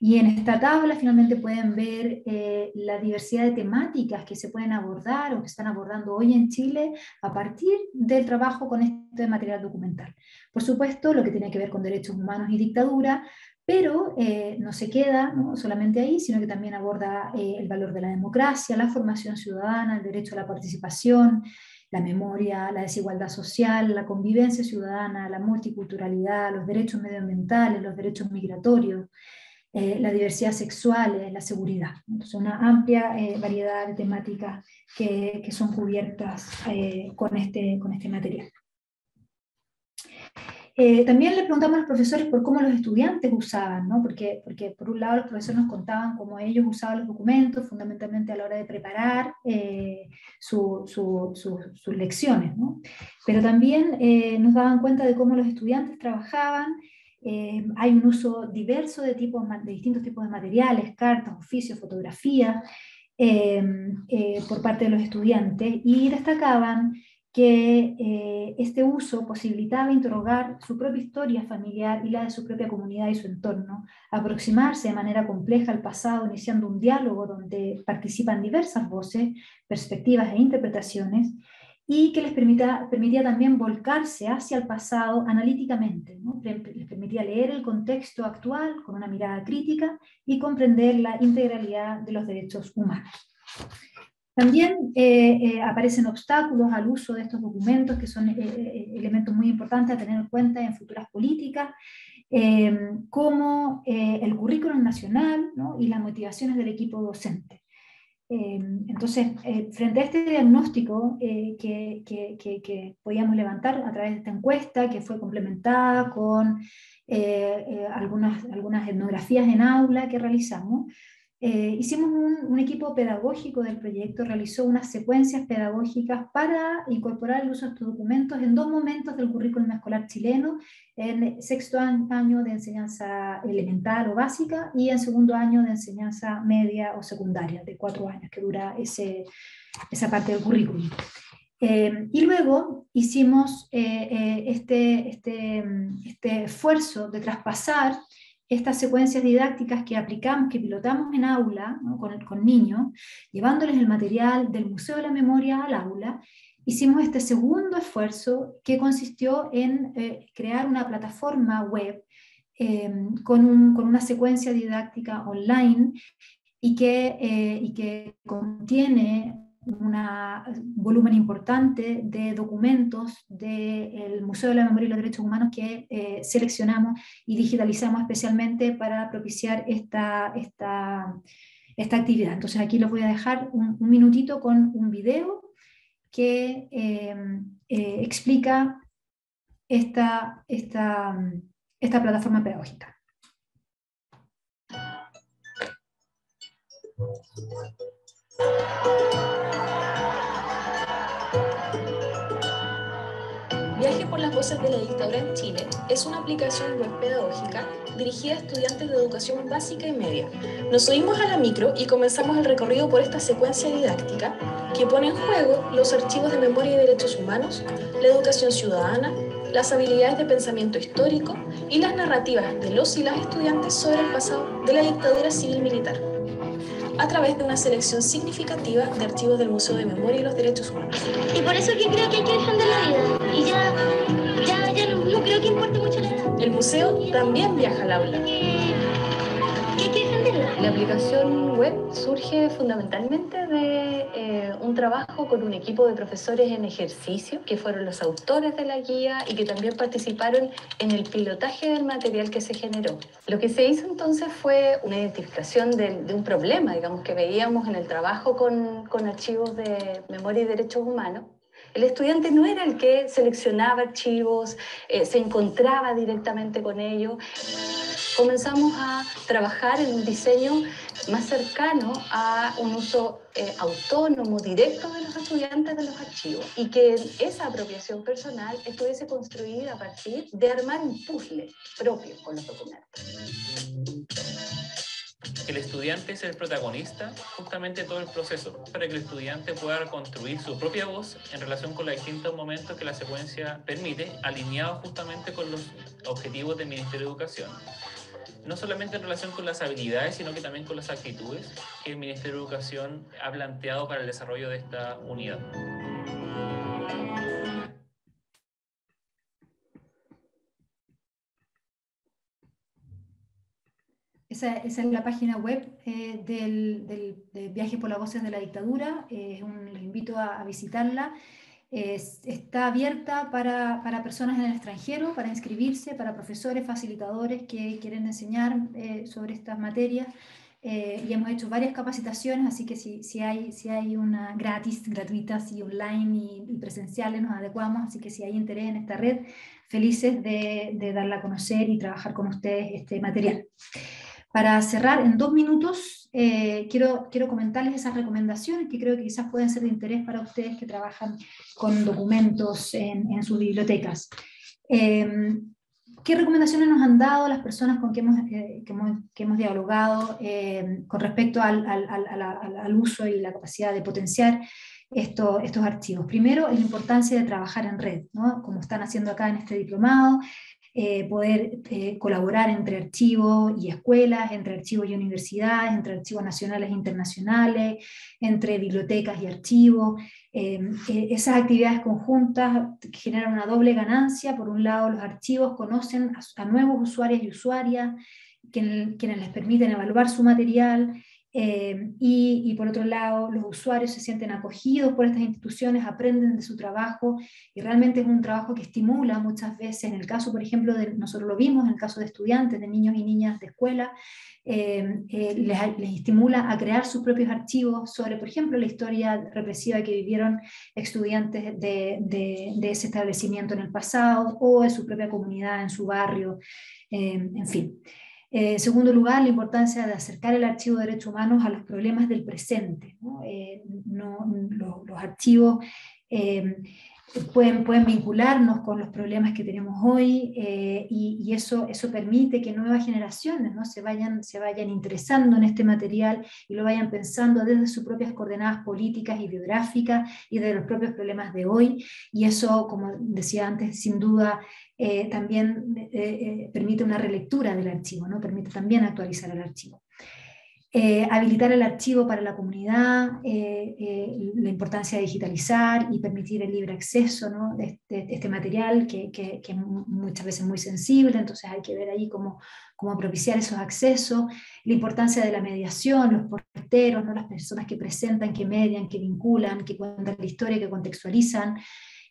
Y en esta tabla finalmente pueden ver eh, la diversidad de temáticas que se pueden abordar o que están abordando hoy en Chile a partir del trabajo con este material documental. Por supuesto, lo que tiene que ver con derechos humanos y dictadura, pero eh, no se queda solamente ahí, sino que también aborda eh, el valor de la democracia, la formación ciudadana, el derecho a la participación, la memoria, la desigualdad social, la convivencia ciudadana, la multiculturalidad, los derechos medioambientales, los derechos migratorios, eh, la diversidad sexual, la seguridad. Entonces, una amplia eh, variedad de temáticas que, que son cubiertas eh, con, este, con este material. Eh, también le preguntamos a los profesores por cómo los estudiantes usaban, ¿no? porque, porque por un lado los profesores nos contaban cómo ellos usaban los documentos, fundamentalmente a la hora de preparar eh, sus lecciones, ¿no? pero también eh, nos daban cuenta de cómo los estudiantes trabajaban. hay un uso diverso de, tipos, de distintos tipos de materiales, cartas, oficios, fotografías, por parte de los estudiantes y destacaban que eh, este uso posibilitaba interrogar su propia historia familiar y la de su propia comunidad y su entorno, aproximarse de manera compleja al pasado, iniciando un diálogo donde participan diversas voces, perspectivas e interpretaciones, y que les permitía, permitía también volcarse hacia el pasado analíticamente, les permitía leer el contexto actual con una mirada crítica y comprender la integralidad de los derechos humanos. También eh, eh, aparecen obstáculos al uso de estos documentos, que son eh, elementos muy importantes a tener en cuenta en futuras políticas, como el currículum nacional y las motivaciones del equipo docente. entonces, frente a este diagnóstico que, que, podíamos levantar a través de esta encuesta, que fue complementada con algunas, algunas etnografías en aula que realizamos, eh, hicimos un, equipo pedagógico del proyecto, realizó unas secuencias pedagógicas para incorporar el uso de estos documentos en dos momentos del currículum escolar chileno, en sexto año de enseñanza elemental o básica y en segundo año de enseñanza media o secundaria, de cuatro años, que dura ese, esa parte del currículum. Eh, y luego hicimos eh, este, este, este esfuerzo de traspasar estas secuencias didácticas que aplicamos, que pilotamos en aula con, con, niños, llevándoles el material del Museo de la Memoria al aula, hicimos este segundo esfuerzo que consistió en eh, crear una plataforma web eh, con, con, una secuencia didáctica online y que, eh, y que contiene un volumen importante de documentos del Museo de la Memoria y los Derechos Humanos que eh, seleccionamos y digitalizamos especialmente para propiciar esta, esta, esta, actividad. Entonces aquí les voy a dejar un, minutito con un video que eh, eh, explica esta, esta, esta plataforma pedagógica. Viaje por las voces de la dictadura en Chile es una aplicación web pedagógica dirigida a estudiantes de educación básica y media. Nos subimos a la micro y comenzamos el recorrido por esta secuencia didáctica que pone en juego los archivos de memoria y derechos humanos, la educación ciudadana, las habilidades de pensamiento histórico y las narrativas de los y las estudiantes sobre el pasado de la dictadura civil-militar a través de una selección significativa de archivos del Museo de Memoria y los Derechos Humanos. Y por eso que creo que hay que defender la vida. Y ya, ya, ya no, no creo que importe mucho la edad. El museo también viaja al aula. La aplicación web surge fundamentalmente de eh, un trabajo con un equipo de profesores en ejercicio, que fueron los autores de la guía y que también participaron en el pilotaje del material que se generó. Lo que se hizo entonces fue una identificación de, un problema, digamos, que veíamos en el trabajo con, con archivos de memoria y derechos humanos, el estudiante no era el que seleccionaba archivos, eh, se encontraba directamente con ellos comenzamos a trabajar en un diseño más cercano a un uso eh, autónomo, directo de los estudiantes de los archivos y que esa apropiación personal estuviese construida a partir de armar un puzzle propio con los documentos. El estudiante es el protagonista justamente todo el proceso, para que el estudiante pueda construir su propia voz en relación con los distintos momentos que la secuencia permite, alineados justamente con los objetivos del Ministerio de Educación no solamente en relación con las habilidades, sino que también con las actitudes que el Ministerio de Educación ha planteado para el desarrollo de esta unidad. Esa, es la página web eh, del, Viaje por las Voces de la Dictadura. Eh, les invito a, visitarla. Está abierta para, para, personas en el extranjero, para inscribirse, para profesores, facilitadores que quieren enseñar eh, sobre estas materias. Eh, y hemos hecho varias capacitaciones, así que si, si, hay, si hay una gratis, gratuitas y online y, y, presenciales, nos adecuamos. Así que si hay interés en esta red, felices de, de darla a conocer y trabajar con ustedes este material. Para cerrar en dos minutos, eh, quiero, quiero comentarles esas recomendaciones que creo que quizás pueden ser de interés para ustedes que trabajan con documentos en, en sus bibliotecas. Eh, ¿Qué recomendaciones nos han dado las personas con que hemos, eh, que hemos, que hemos dialogado eh, con respecto al, al, al, al, uso y la capacidad de potenciar esto, estos archivos? Primero, la importancia de trabajar en red, ¿no? como están haciendo acá en este diplomado, eh, poder eh, colaborar entre archivos y escuelas, entre archivos y universidades, entre archivos nacionales e internacionales, entre bibliotecas y archivos. Eh, esas actividades conjuntas generan una doble ganancia. Por un lado, los archivos conocen a, nuevos usuarios y usuarias, quienes, quienes les permiten evaluar su material eh, y, y, por otro lado, los usuarios se sienten acogidos por estas instituciones, aprenden de su trabajo y realmente es un trabajo que estimula muchas veces, en el caso, por ejemplo, de, nosotros lo vimos, en el caso de estudiantes, de niños y niñas de escuela, eh, eh, les, les, estimula a crear sus propios archivos sobre, por ejemplo, la historia represiva que vivieron estudiantes de, de, de ese establecimiento en el pasado o de su propia comunidad, en su barrio, en fin. Eh, en segundo lugar, la importancia de acercar el archivo de derechos humanos a los problemas del presente. ¿no? Eh, los archivos eh, pueden, pueden vincularnos con los problemas que tenemos hoy eh, y, eso, eso permite que nuevas generaciones ¿no? se, vayan, se vayan interesando en este material y lo vayan pensando desde sus propias coordenadas políticas y biográficas y de los propios problemas de hoy. Y eso, como decía antes, sin duda eh, también eh, eh, permite una relectura del archivo, ¿no? permite también actualizar el archivo. Eh, habilitar el archivo para la comunidad, eh, eh, la importancia de digitalizar y permitir el libre acceso ¿no? de, este, este material que, que, que, muchas veces es muy sensible, entonces hay que ver ahí cómo, cómo propiciar esos accesos, la importancia de la mediación, los porteros, ¿no? las personas que presentan, que median, que vinculan, que cuentan la historia, que contextualizan,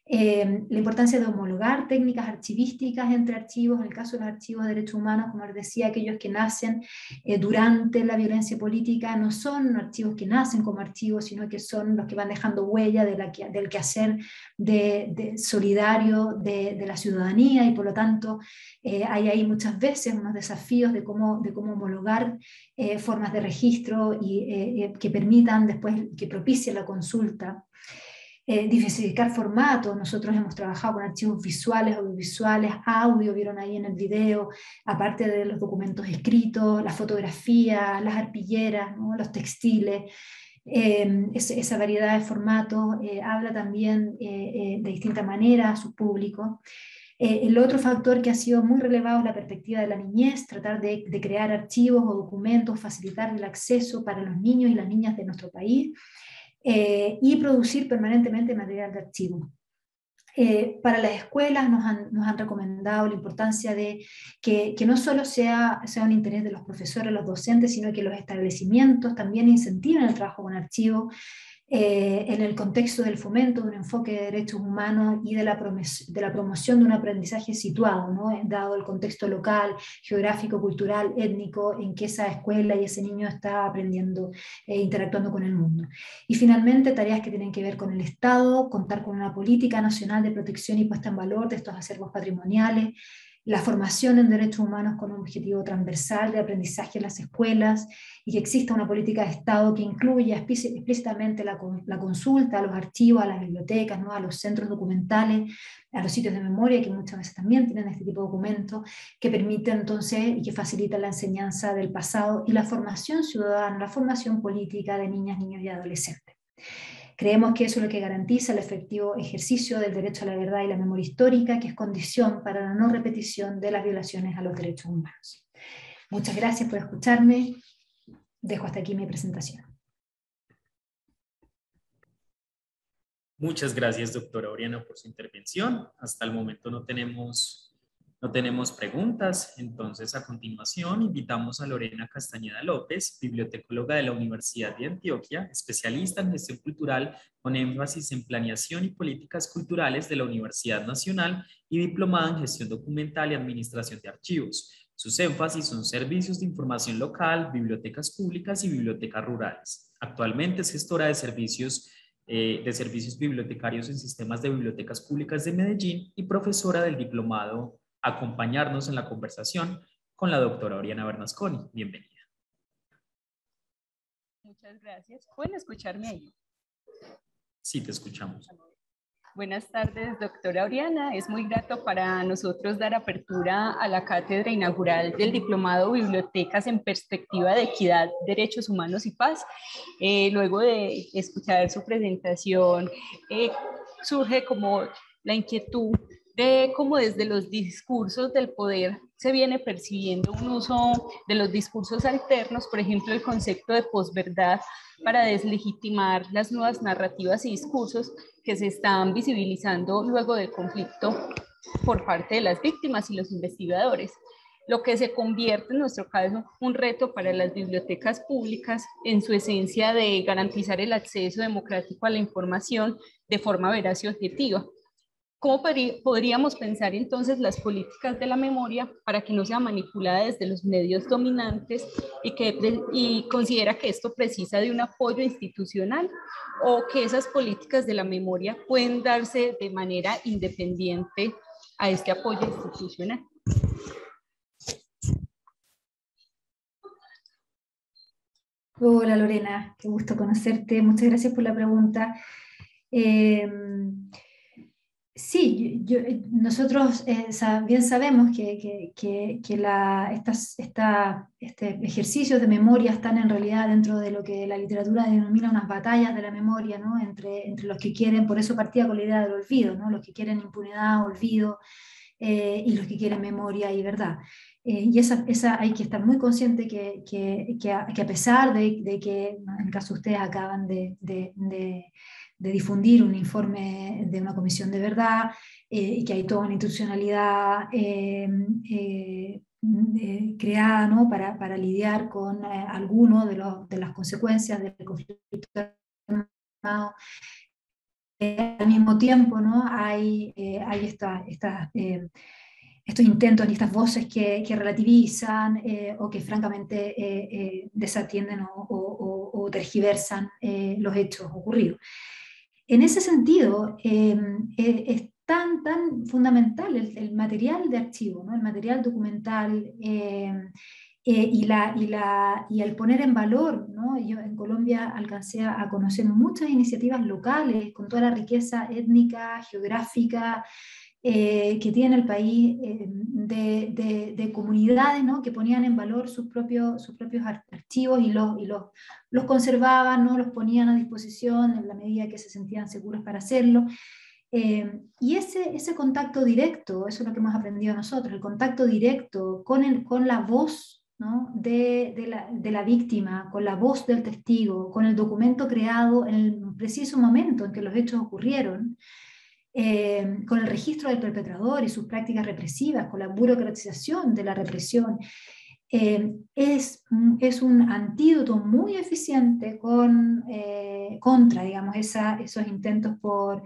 eh, la importancia de homologar técnicas archivísticas entre archivos, en el caso de los archivos de derechos humanos, como les decía, aquellos que nacen eh, durante la violencia política no son archivos que nacen como archivos, sino que son los que van dejando huella de la del quehacer de, de solidario de, de, la ciudadanía y por lo tanto eh, hay ahí muchas veces unos desafíos de cómo, de cómo homologar eh, formas de registro y, eh, que permitan después, que propicien la consulta eh, diversificar formatos. Nosotros hemos trabajado con archivos visuales, audiovisuales, audio, vieron ahí en el video, aparte de los documentos escritos, la fotografía, las arpilleras, los textiles. Eh, esa variedad de formatos eh, habla también de distinta manera a su público. El otro factor que ha sido muy relevado es la perspectiva de la niñez, tratar de crear archivos o documentos, facilitar el acceso para los niños y las niñas de nuestro país eh, y producir permanentemente material de archivo. Eh, para las escuelas nos han, nos han, recomendado la importancia de que, que, no solo sea, sea un interés de los profesores, los docentes, sino que los establecimientos también incentiven el trabajo con archivos, eh, en el contexto del fomento de un enfoque de derechos humanos y de la, de la promoción de un aprendizaje situado, ¿no? dado el contexto local, geográfico, cultural, étnico, en que esa escuela y ese niño está aprendiendo e interactuando con el mundo. Y finalmente, tareas que tienen que ver con el Estado, contar con una política nacional de protección y puesta en valor de estos acervos patrimoniales, la formación en derechos humanos con un objetivo transversal de aprendizaje en las escuelas y que exista una política de Estado que incluya explícitamente la, la consulta a los archivos, a las bibliotecas, ¿no? a los centros documentales, a los sitios de memoria, que muchas veces también tienen este tipo de documentos, que permiten entonces y que facilitan la enseñanza del pasado y la formación ciudadana, la formación política de niñas, niños y adolescentes. Creemos que eso es lo que garantiza el efectivo ejercicio del derecho a la verdad y la memoria histórica, que es condición para la no repetición de las violaciones a los derechos humanos. Muchas gracias por escucharme. Dejo hasta aquí mi presentación. Muchas gracias, doctora Oriana, por su intervención. Hasta el momento no tenemos No tenemos preguntas, entonces a continuación invitamos a Lorena Castañeda López, bibliotecóloga de la Universidad de Antioquia, especialista en gestión cultural con énfasis en planeación y políticas culturales de la Universidad Nacional y diplomada en gestión documental y administración de archivos. Sus énfasis son servicios de información local, bibliotecas públicas y bibliotecas rurales. Actualmente es gestora de servicios eh, de servicios bibliotecarios en sistemas de bibliotecas públicas de Medellín y profesora del diplomado Acompañarnos en la conversación con la doctora Oriana Bernasconi. Bienvenida. Muchas gracias. ¿Pueden escucharme ahí? Sí, te escuchamos. Buenas tardes, doctora Oriana. Es muy grato para nosotros dar apertura a la cátedra inaugural del Diplomado Bibliotecas en Perspectiva de Equidad, Derechos Humanos y Paz. Eh, luego de escuchar su presentación, eh, surge como la inquietud de cómo desde los discursos del poder se viene percibiendo un uso de los discursos alternos, por ejemplo, el concepto de posverdad para deslegitimar las nuevas narrativas y discursos que se están visibilizando luego del conflicto por parte de las víctimas y los investigadores, lo que se convierte en nuestro caso un reto para las bibliotecas públicas en su esencia de garantizar el acceso democrático a la información de forma veraz y objetiva ¿Cómo podríamos pensar entonces las políticas de la memoria para que no sea manipulada desde los medios dominantes y, que, y considera que esto precisa de un apoyo institucional o que esas políticas de la memoria pueden darse de manera independiente a este apoyo institucional? Hola Lorena, qué gusto conocerte. Muchas gracias por la pregunta. Eh, Sí, yo, eh, nosotros eh, bien sabemos que, estas, este ejercicios de memoria están en realidad dentro de lo que la literatura denomina unas batallas de la memoria, ¿no? entre, entre los que quieren, por eso partía con la idea del olvido, ¿no? los que quieren impunidad, olvido, eh, y los que quieren memoria y verdad. y esa, esa, hay que estar muy consciente que, que a, pesar de, que, en el caso ustedes acaban de de difundir un informe de una comisión de verdad eh, y que hay toda una institucionalidad eh, eh, creada ¿no? para, para, lidiar con alguno de, de, las consecuencias del conflicto armado. al mismo tiempo ¿no? hay, hay estos intentos y estas voces que, que relativizan o que francamente desatienden o tergiversan los hechos ocurridos. En ese sentido, em, e, es tan, tan fundamental el, material de archivo, ¿no? el material documental em, eh, y, la, y, la, y, el poner en valor. ¿no? Yo en Colombia alcancé a conocer muchas iniciativas locales con toda la riqueza étnica, geográfica, eh, que tiene el país eh, de, de, comunidades ¿no? que ponían en valor sus propios, archivos y, los, conservaban, ¿no? los ponían a disposición en la medida que se sentían seguros para hacerlo. Eh, y ese, contacto directo, eso es lo que hemos aprendido nosotros, el contacto directo con, la voz de, la, víctima, con la voz del testigo, con el documento creado en el preciso momento en que los hechos ocurrieron, eh, con el registro del perpetrador y sus prácticas represivas, con la burocratización de la represión, eh, es, es, un antídoto muy eficiente eh, contra digamos, esos intentos por,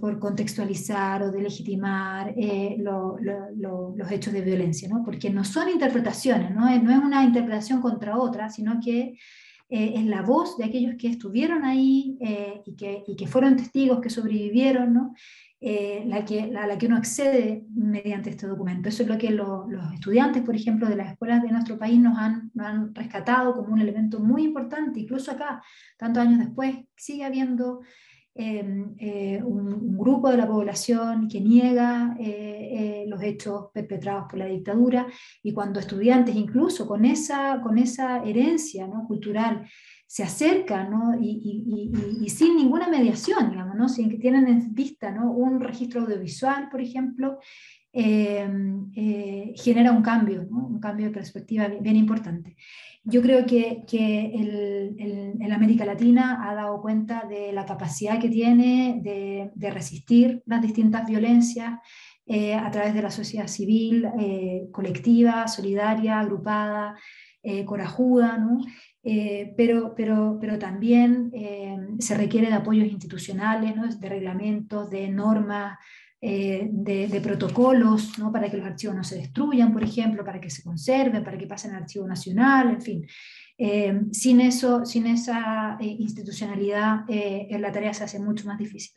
por contextualizar o delegitimar los hechos de violencia, ¿no? porque no son interpretaciones, ¿no? no es una interpretación contra otra, sino que eh, es la voz de aquellos que estuvieron ahí eh, y, que, y, que, fueron testigos, que sobrevivieron, ¿no? Eh, la, que, la, que uno accede mediante este documento. Eso es lo que los estudiantes, por ejemplo, de las escuelas de nuestro país nos han, nos han rescatado como un elemento muy importante, incluso acá, tantos años después, sigue habiendo eh, un, grupo de la población que niega eh, eh, los hechos perpetrados por la dictadura y cuando estudiantes incluso con esa, con esa herencia ¿no? cultural se acercan y, sin ninguna mediación, digamos, ¿no? sin que tienen en vista ¿no? un registro audiovisual, por ejemplo, em, genera un cambio, un cambio de perspectiva bien importante. Yo creo que, que el, el, América Latina ha dado cuenta de la capacidad que tiene de, de resistir las distintas violencias a través de la sociedad civil colectiva, solidaria, agrupada, corajuda, ¿no? pero, pero, pero también se requiere de apoyos institucionales, ¿no? de reglamentos, de normas, de, protocolos, ¿no? para que los archivos no se destruyan, por ejemplo, para que se conserven, para que pasen al archivo nacional, en fin. Eh, sin eso, sin esa eh, institucionalidad, eh, la tarea se hace mucho más difícil.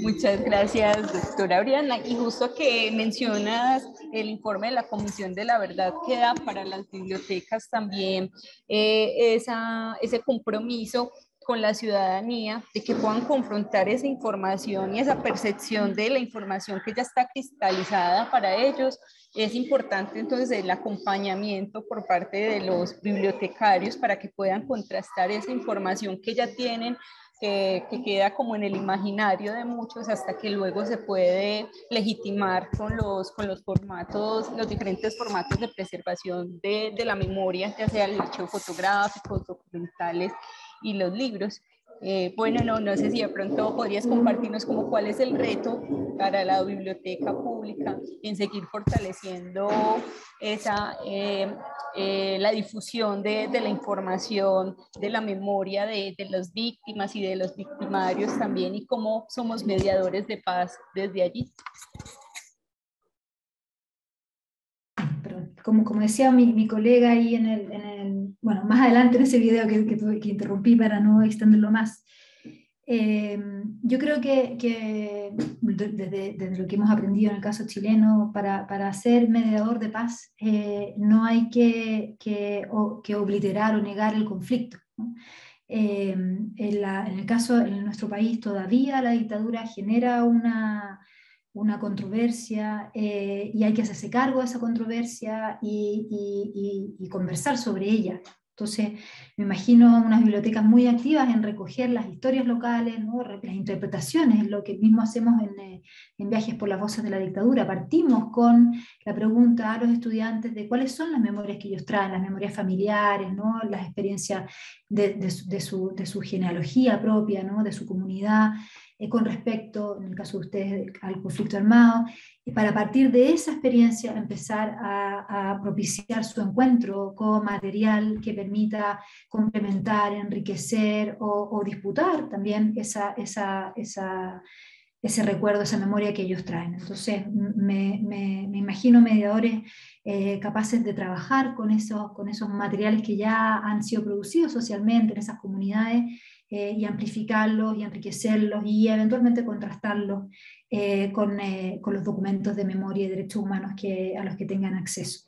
Muchas gracias, doctora Briana. Y justo que mencionas el informe de la Comisión de la Verdad que da para las bibliotecas también esa, ese compromiso con la ciudadanía, de que puedan confrontar esa información y esa percepción de la información que ya está cristalizada para ellos. Es importante entonces el acompañamiento por parte de los bibliotecarios para que puedan contrastar esa información que ya tienen que, queda como en el imaginario de muchos hasta que luego se puede legitimar con los, con los formatos, los diferentes formatos de preservación de, de la memoria, ya sea el archivo fotográfico, documentales y los libros. Eh, bueno, no, no sé si de pronto podrías compartirnos como cuál es el reto para la biblioteca pública en seguir fortaleciendo esa, eh, eh, la difusión de, de, la información, de la memoria de, de las víctimas y de los victimarios también y cómo somos mediadores de paz desde allí. Como, como decía mi, mi, colega ahí en el, en el, bueno, más adelante en ese video que, que, que interrumpí para no extenderlo más, eh, yo creo que, que desde, desde, lo que hemos aprendido en el caso chileno, para, para ser mediador de paz eh, no hay que, que, que, obliterar o negar el conflicto. Eh, en, la, en, el caso, en nuestro país todavía la dictadura genera una, una controversia eh, y hay que hacerse cargo de esa controversia y, conversar sobre ella. Entonces, me imagino unas bibliotecas muy activas en recoger las historias locales, ¿no? las interpretaciones, lo que mismo hacemos en, eh, en, viajes por las voces de la dictadura. Partimos con la pregunta a los estudiantes de cuáles son las memorias que ellos traen, las memorias familiares, ¿no? las experiencias de, su, de su, genealogía propia, ¿no? de su comunidad. Eh, con respecto, en el caso de ustedes, al conflicto armado, y para partir de esa experiencia empezar a, propiciar su encuentro con material que permita complementar, enriquecer o, disputar también esa, esa, esa, ese recuerdo, esa memoria que ellos traen. Entonces, me, me, me imagino mediadores eh, capaces de trabajar con esos, con esos materiales que ya han sido producidos socialmente en esas comunidades eh, y amplificarlos y enriquecerlos y eventualmente contrastarlos eh, con, eh, con, los documentos de memoria y derechos humanos que, a los que tengan acceso.